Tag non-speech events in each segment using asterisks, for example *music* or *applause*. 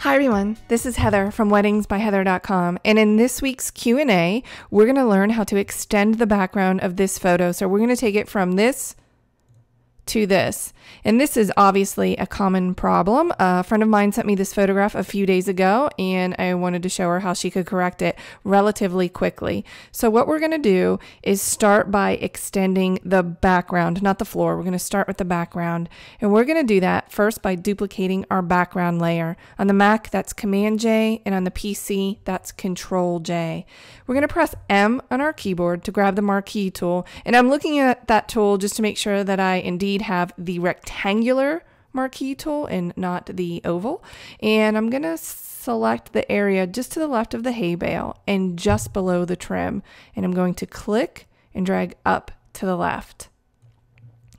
Hi everyone, this is Heather from weddingsbyheather.com and in this week's Q&A, we're going to learn how to extend the background of this photo. So we're going to take it from this to this. And this is obviously a common problem. A friend of mine sent me this photograph a few days ago, and I wanted to show her how she could correct it relatively quickly. So, what we're going to do is start by extending the background, not the floor. We're going to start with the background. And we're going to do that first by duplicating our background layer. On the Mac, that's Command J, and on the PC, that's Control J. We're going to press M on our keyboard to grab the marquee tool. And I'm looking at that tool just to make sure that I indeed have the rectangular marquee tool and not the oval. And I'm going to select the area just to the left of the hay bale and just below the trim. And I'm going to click and drag up to the left.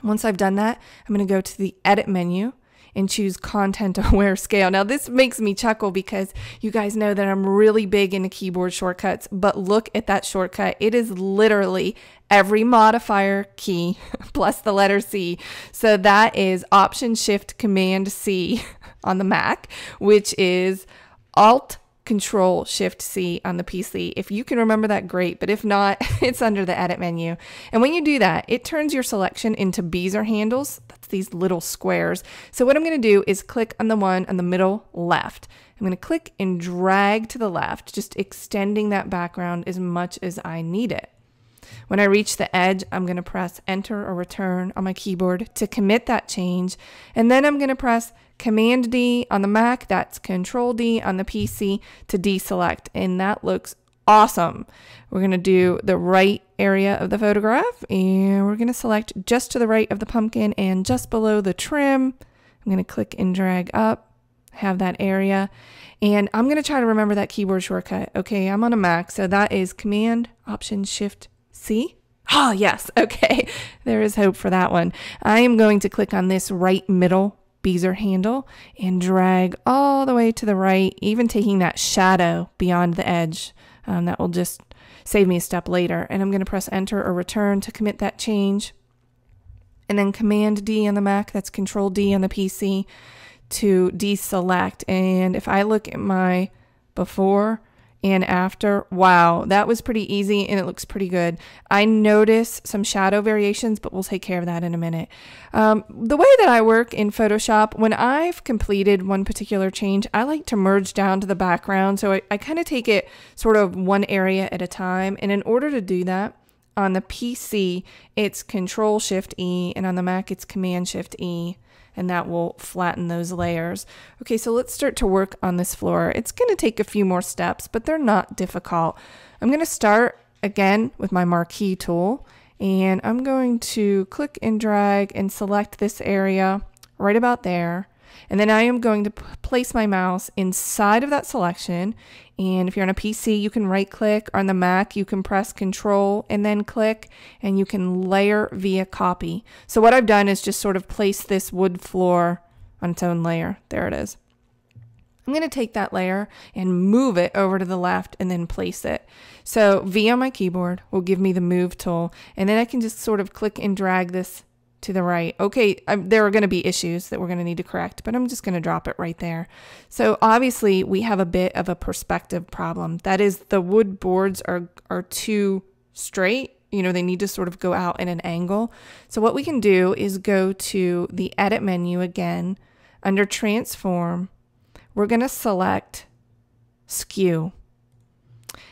Once I've done that, I'm going to go to the edit menu and choose content *laughs* aware scale. Now, this makes me chuckle because you guys know that I'm really big into keyboard shortcuts, but look at that shortcut. It is literally every modifier key *laughs* plus the letter C. So that is Option Shift Command C *laughs* on the Mac, which is Alt Control Shift C on the PC. If you can remember that, great. But if not, *laughs* it's under the edit menu. And when you do that, it turns your selection into bezier handles. That's these little squares. So what I'm going to do is click on the one on the middle left. I'm going to click and drag to the left, just extending that background as much as I need it. When I reach the edge, I'm going to press enter or return on my keyboard to commit that change. And then I'm going to press Command D on the Mac, that's Control D on the PC to deselect. And that looks awesome. We're going to do the right area of the photograph and we're going to select just to the right of the pumpkin and just below the trim. I'm going to click and drag up, have that area. And I'm going to try to remember that keyboard shortcut. Okay, I'm on a Mac, so that is Command Option Shift C. Ah, oh, yes. *laughs* Okay. There is hope for that one. I am going to click on this right middle bezier handle and drag all the way to the right, even taking that shadow beyond the edge. Um, that will just save me a step later. And I'm going to press enter or return to commit that change. And then Command D on the Mac, that's Control D on the PC to deselect. And if I look at my before and after. Wow, that was pretty easy and it looks pretty good. I notice some shadow variations, but we'll take care of that in a minute. Um, the way that I work in Photoshop, when I've completed one particular change, I like to merge down to the background. So I, I kind of take it sort of one area at a time. And in order to do that, on the PC, it's Control Shift E, and on the Mac, it's Command Shift E and that will flatten those layers. Okay, so let's start to work on this floor. It's going to take a few more steps, but they're not difficult. I'm going to start again with my marquee tool and I'm going to click and drag and select this area right about there. And then I am going to place my mouse inside of that selection. And if you're on a PC, you can right click. On the Mac, you can press Control and then click, and you can layer via copy. So what I've done is just sort of place this wood floor on its own layer. There it is. I'm going to take that layer and move it over to the left and then place it. So V on my keyboard will give me the move tool and then I can just sort of click and drag this to the right. Okay, um, there are going to be issues that we're going to need to correct, but I'm just going to drop it right there. So obviously we have a bit of a perspective problem. That is the wood boards are, are too straight. You know, they need to sort of go out at an angle. So what we can do is go to the edit menu again under transform. We're going to select skew.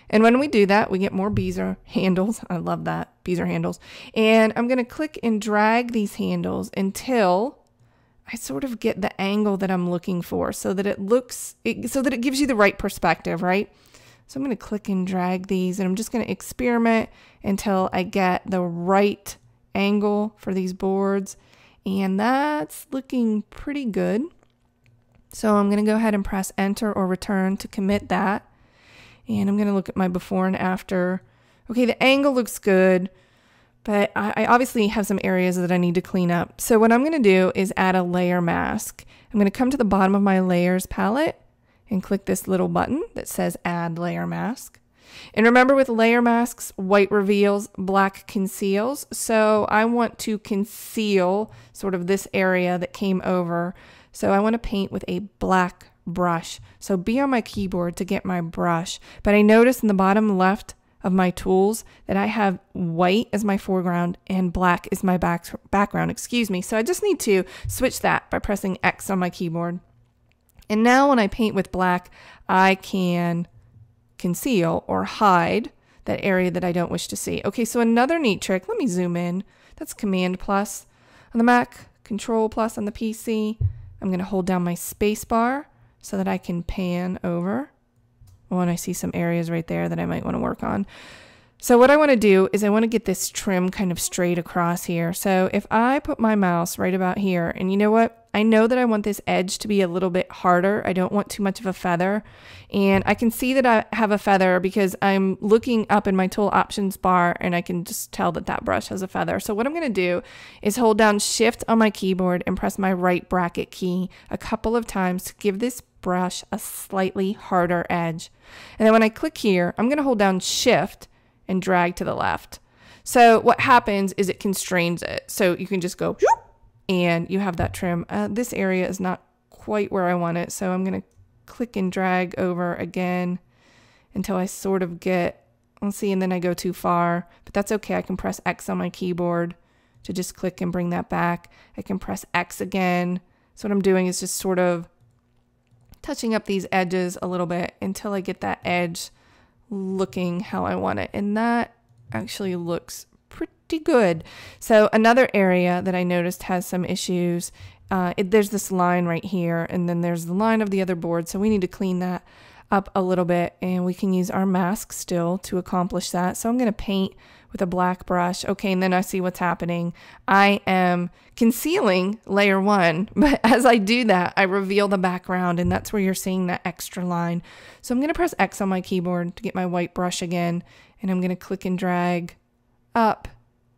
And when we do that, we get more bezier handles. *laughs* I love that, bezier handles. And I'm going to click and drag these handles until I sort of get the angle that I'm looking for so that it looks, it, so that it gives you the right perspective, right? So I'm going to click and drag these and I'm just going to experiment until I get the right angle for these boards. And that's looking pretty good. So I'm going to go ahead and press enter or return to commit that. And I'm going to look at my before and after. Okay, the angle looks good, but I, I obviously have some areas that I need to clean up. So what I'm going to do is add a layer mask. I'm going to come to the bottom of my layers palette and click this little button that says add layer mask. And remember with layer masks, white reveals, black conceals. So I want to conceal sort of this area that came over. So I want to paint with a black brush. So be on my keyboard to get my brush. But I notice in the bottom left of my tools that I have white as my foreground and black is my back background, excuse me. So I just need to switch that by pressing X on my keyboard. And now when I paint with black, I can conceal or hide that area that I don't wish to see. Okay, so another neat trick, let me zoom in. That's Command plus on the Mac, Control plus on the PC. I'm going to hold down my space bar so that I can pan over when I see some areas right there that I might want to work on. So what I want to do is I want to get this trim kind of straight across here. So if I put my mouse right about here, and you know what? I know that I want this edge to be a little bit harder. I don't want too much of a feather. And I can see that I have a feather because I'm looking up in my tool options bar and I can just tell that that brush has a feather. So what I'm going to do is hold down shift on my keyboard and press my right bracket key a couple of times to give this brush a slightly harder edge. And then when I click here, I'm going to hold down shift and drag to the left. So what happens is it constrains it. So you can just go and you have that trim. Uh, this area is not quite where I want it. So I'm going to click and drag over again until I sort of get, let's see, and then I go too far, but that's okay. I can press X on my keyboard to just click and bring that back. I can press X again. So what I'm doing is just sort of touching up these edges a little bit until I get that edge looking how I want it. And that actually looks pretty good. So another area that I noticed has some issues. Uh, it, there's this line right here, and then there's the line of the other board. So we need to clean that up a little bit, and we can use our mask still to accomplish that. So I'm going to paint with a black brush. Okay, and then I see what's happening. I am concealing layer one, *laughs* but as I do that, I reveal the background, and that's where you're seeing that extra line. So I'm going to press X on my keyboard to get my white brush again, and I'm going to click and drag up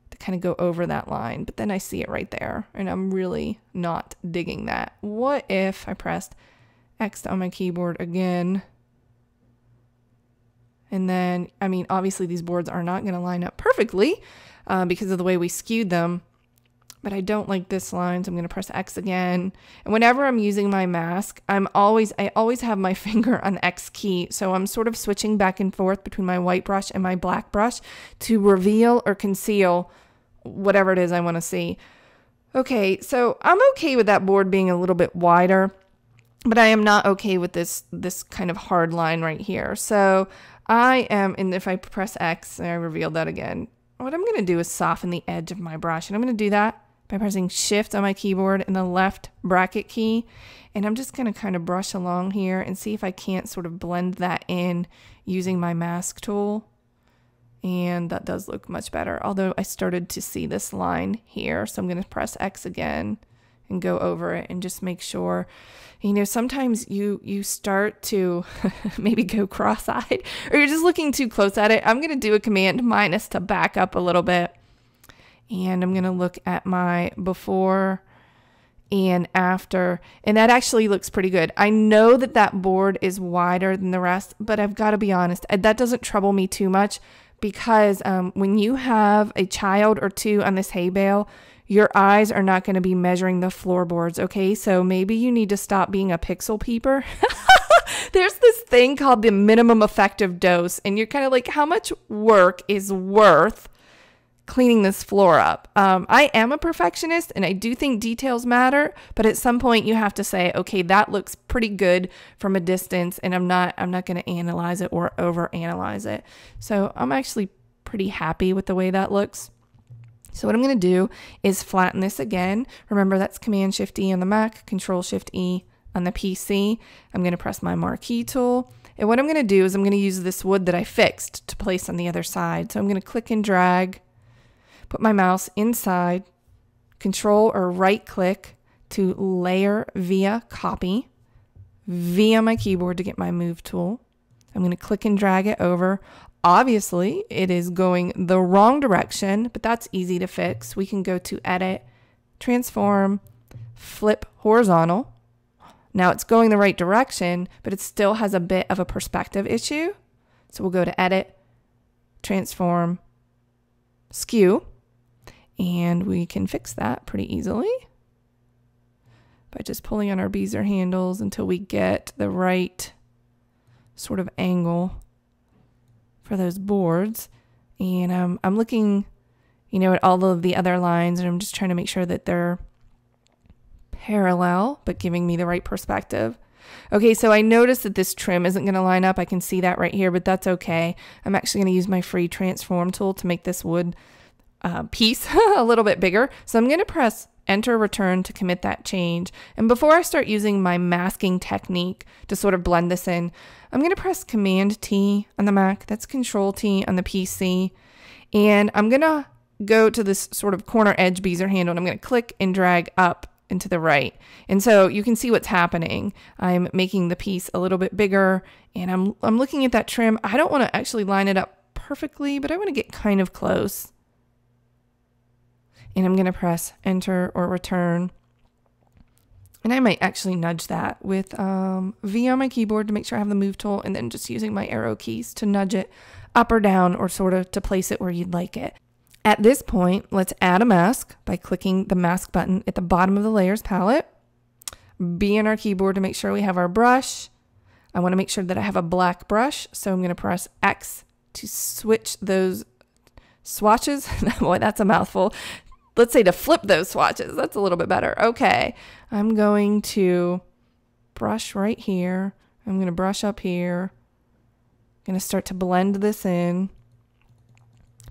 to kind of go over that line, but then I see it right there, and I'm really not digging that. What if I pressed X on my keyboard again? And then, I mean, obviously these boards are not going to line up perfectly uh, because of the way we skewed them. But I don't like this line, so I'm going to press X again. And whenever I'm using my mask, I'm always, I always have my *laughs* finger on X key. So I'm sort of switching back and forth between my white brush and my black brush to reveal or conceal whatever it is I want to see. Okay, so I'm okay with that board being a little bit wider but I am not okay with this this kind of hard line right here. So I am, and if I press X and I reveal that again, what I'm going to do is soften the edge of my brush. And I'm going to do that by pressing Shift on my keyboard and the left bracket key. And I'm just going to kind of brush along here and see if I can't sort of blend that in using my mask tool. And that does look much better, although I started to see this line here. So I'm going to press X again and go over it and just make sure. You know sometimes you you start to *laughs* maybe go cross-eyed or you're just looking too close at it. I'm going to do a command minus to back up a little bit. And i'm going to look at my before and after. And that actually looks pretty good. I know that that board is wider than the rest but i've got to be honest that doesn't trouble me too much because um, when you have a child or two on this hay bale your eyes are not going to be measuring the floorboards, okay? So maybe you need to stop being a pixel peeper. *laughs* There's this thing called the minimum effective dose, and you're kind of like, how much work is worth cleaning this floor up? Um, I am a perfectionist, and I do think details matter, but at some point you have to say, okay, that looks pretty good from a distance, and I'm not, I'm not going to analyze it or over analyze it. So I'm actually pretty happy with the way that looks. So what I'm going to do is flatten this again. Remember that's Command Shift E on the Mac, Control Shift E on the PC. I'm going to press my marquee tool. And what I'm going to do is I'm going to use this wood that I fixed to place on the other side. So I'm going to click and drag, put my mouse inside, control or right click to layer via copy via my keyboard to get my move tool. I'm going to click and drag it over. Obviously, it is going the wrong direction, but that's easy to fix. We can go to Edit, Transform, Flip Horizontal. Now it's going the right direction, but it still has a bit of a perspective issue. So we'll go to Edit, Transform, Skew, and we can fix that pretty easily. by just pulling on our bezier handles until we get the right sort of angle for those boards. And um, I'm looking, you know, at all of the other lines and I'm just trying to make sure that they're parallel, but giving me the right perspective. Okay, so I noticed that this trim isn't going to line up. I can see that right here, but that's okay. I'm actually going to use my free transform tool to make this wood uh, piece *laughs* a little bit bigger. So I'm going to press enter return to commit that change. And before I start using my masking technique to sort of blend this in, I'm going to press Command T on the Mac. That's Control T on the PC. And I'm going to go to this sort of corner edge bezier handle and I'm going to click and drag up and to the right. And so you can see what's happening. I'm making the piece a little bit bigger and I'm, I'm looking at that trim. I don't want to actually line it up perfectly, but I want to get kind of close. And I'm going to press enter or return. And I might actually nudge that with um, V on my keyboard to make sure I have the move tool and then just using my arrow keys to nudge it up or down or sort of to place it where you'd like it. At this point, let's add a mask by clicking the mask button at the bottom of the layers palette. B on our keyboard to make sure we have our brush. I want to make sure that I have a black brush, so I'm going to press X to switch those swatches. *laughs* Boy, that's a mouthful let's say to flip those swatches. That's a little bit better. Okay, I'm going to brush right here. I'm going to brush up here. I'm going to start to blend this in.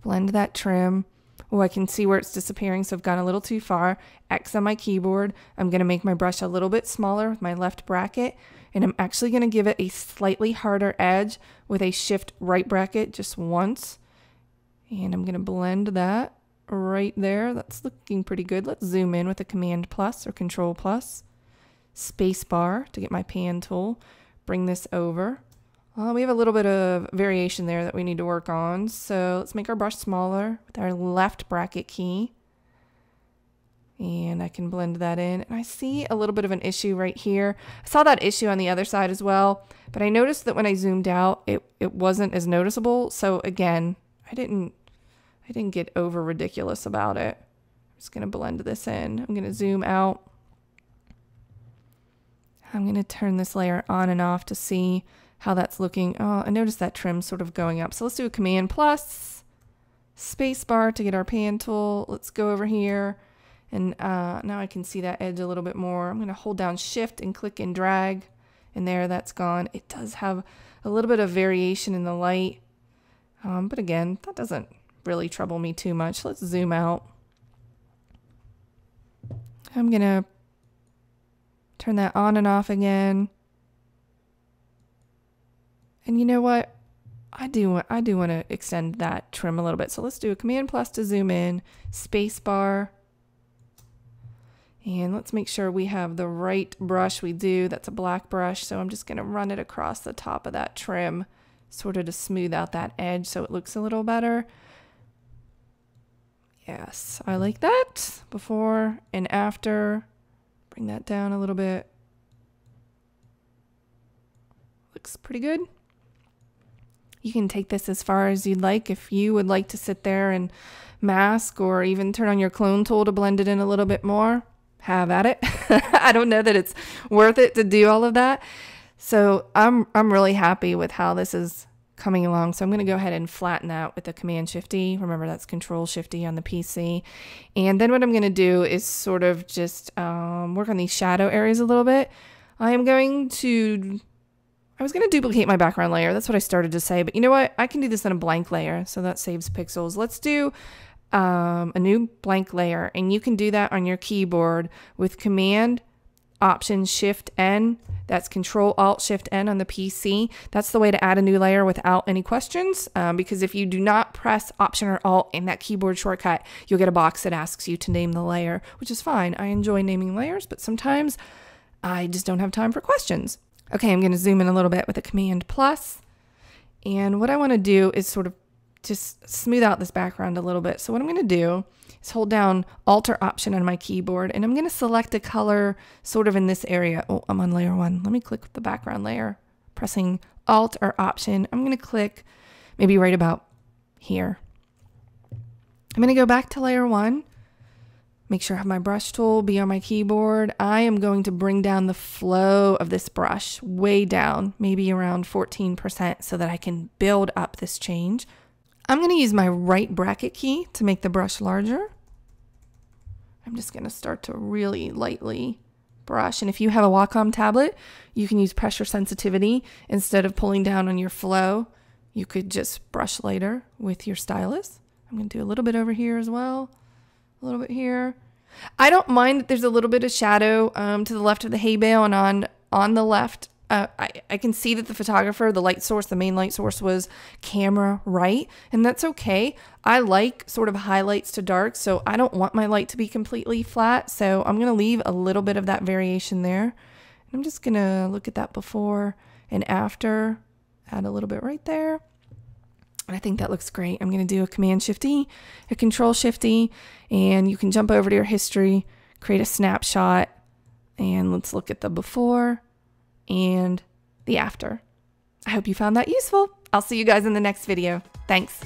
Blend that trim. Oh, I can see where it's disappearing, so I've gone a little too far. X on my keyboard. I'm going to make my brush a little bit smaller with my left bracket, and I'm actually going to give it a slightly harder edge with a shift right bracket just once. And I'm going to blend that right there. That's looking pretty good. Let's zoom in with a command plus or control plus. Space bar to get my pan tool. Bring this over. Uh, we have a little bit of variation there that we need to work on. So let's make our brush smaller with our left bracket key. And I can blend that in. And I see a little bit of an issue right here. I saw that issue on the other side as well. But I noticed that when I zoomed out, it, it wasn't as noticeable. So again, I didn't I didn't get over ridiculous about it. I'm just going to blend this in. I'm going to zoom out. I'm going to turn this layer on and off to see how that's looking. Oh, I noticed that trim sort of going up. So let's do a Command plus, space bar to get our pan tool. Let's go over here. And uh, now I can see that edge a little bit more. I'm going to hold down Shift and click and drag. And there, that's gone. It does have a little bit of variation in the light. Um, but again, that doesn't really trouble me too much. Let's zoom out. I'm going to turn that on and off again. And you know what? I do I do want to extend that trim a little bit. So let's do a command plus to zoom in, space bar. And let's make sure we have the right brush we do. That's a black brush. So I'm just going to run it across the top of that trim, sort of to smooth out that edge so it looks a little better. Yes, I like that. Before and after. Bring that down a little bit. Looks pretty good. You can take this as far as you'd like. If you would like to sit there and mask or even turn on your clone tool to blend it in a little bit more, have at it. *laughs* I don't know that it's worth it to do all of that. So I'm I'm really happy with how this is coming along. So I'm going to go ahead and flatten that with the Command Shifty. Remember that's Control Shifty on the PC. And then what I'm going to do is sort of just um, work on these shadow areas a little bit. I am going to, I was going to duplicate my background layer. That's what I started to say. But you know what? I can do this in a blank layer. So that saves pixels. Let's do um, a new blank layer. And you can do that on your keyboard with Command Option Shift N that's Control Alt Shift N on the PC. That's the way to add a new layer without any questions. Um, because if you do not press Option or Alt in that keyboard shortcut, you'll get a box that asks you to name the layer, which is fine. I enjoy naming layers, but sometimes I just don't have time for questions. Okay, I'm going to zoom in a little bit with a Command Plus. And what I want to do is sort of just smooth out this background a little bit. So what I'm going to do is hold down Alt or Option on my keyboard and I'm going to select a color sort of in this area. Oh, I'm on layer one. Let me click the background layer. Pressing Alt or Option. I'm going to click maybe right about here. I'm going to go back to layer one, Make sure I have my brush tool be on my keyboard. I am going to bring down the flow of this brush way down, maybe around 14%, so that I can build up this change. I'm going to use my right bracket key to make the brush larger. I'm just going to start to really lightly brush. And if you have a Wacom tablet, you can use pressure sensitivity instead of pulling down on your flow. You could just brush lighter with your stylus. I'm going to do a little bit over here as well a little bit here. I don't mind that there's a little bit of shadow um, to the left of the hay bale and on on the left. Uh, I, I can see that the photographer, the light source, the main light source was camera right, and that's okay. I like sort of highlights to dark, so I don't want my light to be completely flat. So I'm going to leave a little bit of that variation there. I'm just going to look at that before and after, add a little bit right there. And I think that looks great. I'm going to do a Command Shift E, a Control Shift E, and you can jump over to your history, create a snapshot, and let's look at the before and the after. I hope you found that useful. I'll see you guys in the next video. Thanks.